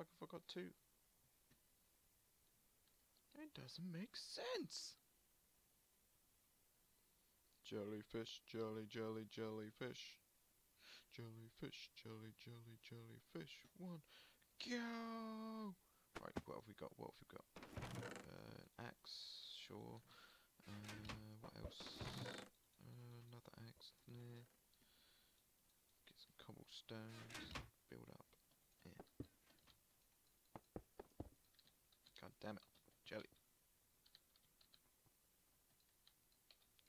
I got two? It doesn't make sense. Jellyfish, jelly, jelly, jellyfish. Jellyfish, jelly, jelly, jellyfish. One, go! Right, what have we got? What have we got? Uh, axe, sure. Uh, what else? Uh, another axe. Nah. Get some cobblestones. Build up. Yeah. God damn it. Jelly.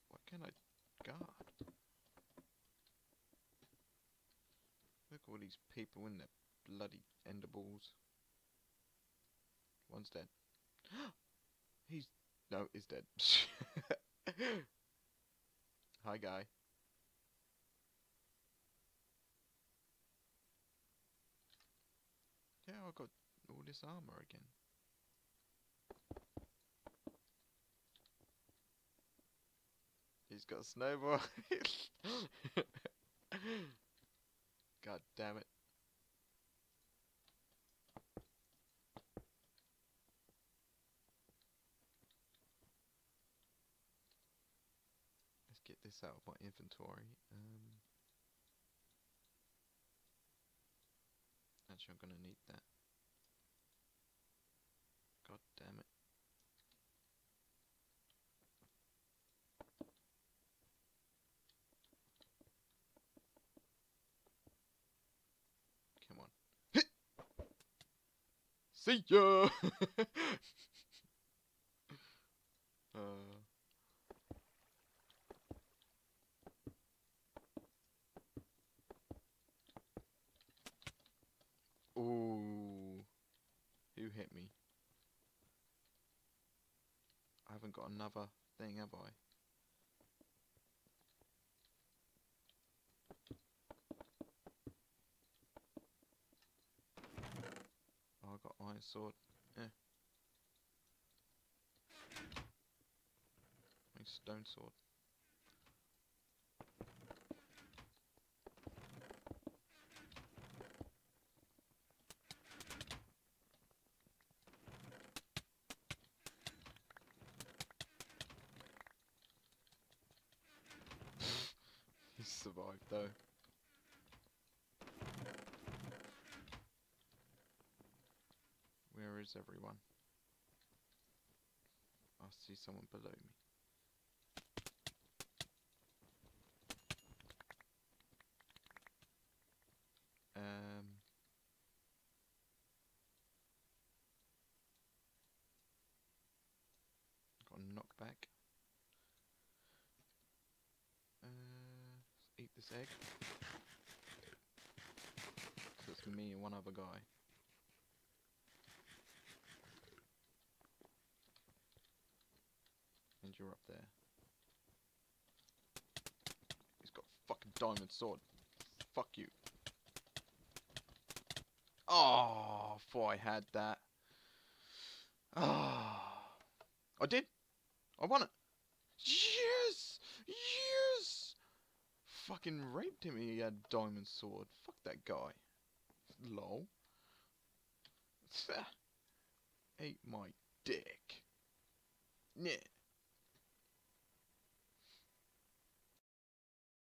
Why can't I guard? Look at all these people in their bloody ender balls. One's dead. He's no, he's dead. Hi, guy. Yeah, I got all this armor again. He's got a snowball. God damn it. Let's get this out of my inventory. Um, actually, I'm gonna need that. God damn it. Come on. See ya! uh. Ooh. Who hit me? I haven't got another thing, have I? Oh, I got iron sword. Eh. My stone sword. he survived though. Is everyone? I see someone below me. Um. Got a knockback. Uh, eat this egg. So it's me and one other guy. And you're up there. He's got fucking diamond sword. Fuck you. Oh, thought I had that. Ah, I did. I won it. Yes, yes. Fucking raped him. He had diamond sword. Fuck that guy. Lol. Ate my dick. Yeah.